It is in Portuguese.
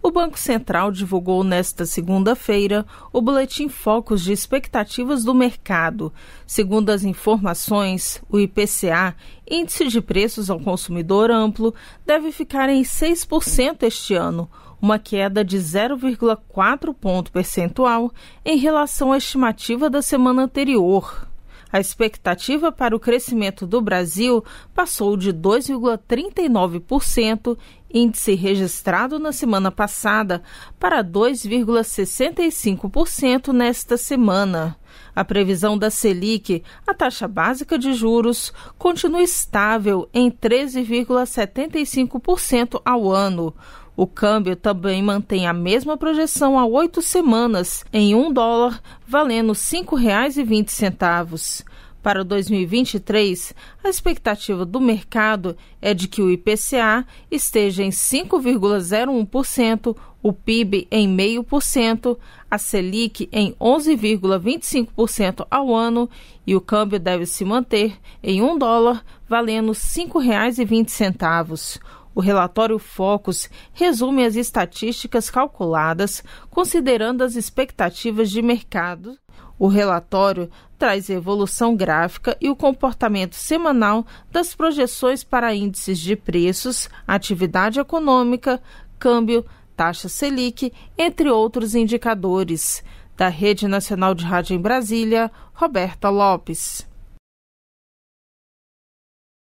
O Banco Central divulgou nesta segunda-feira o Boletim Focos de Expectativas do Mercado. Segundo as informações, o IPCA, Índice de Preços ao Consumidor Amplo, deve ficar em 6% este ano, uma queda de 0,4 ponto percentual em relação à estimativa da semana anterior. A expectativa para o crescimento do Brasil passou de 2,39%, índice registrado na semana passada, para 2,65% nesta semana. A previsão da Selic, a taxa básica de juros, continua estável em 13,75% ao ano. O câmbio também mantém a mesma projeção há oito semanas, em um dólar, valendo R$ 5,20. Para 2023, a expectativa do mercado é de que o IPCA esteja em 5,01%, o PIB em 0,5%, a Selic em 11,25% ao ano e o câmbio deve se manter em um dólar, valendo R$ 5,20. O relatório Focus resume as estatísticas calculadas considerando as expectativas de mercado. O relatório traz a evolução gráfica e o comportamento semanal das projeções para índices de preços, atividade econômica, câmbio, taxa Selic, entre outros indicadores. Da Rede Nacional de Rádio em Brasília, Roberta Lopes.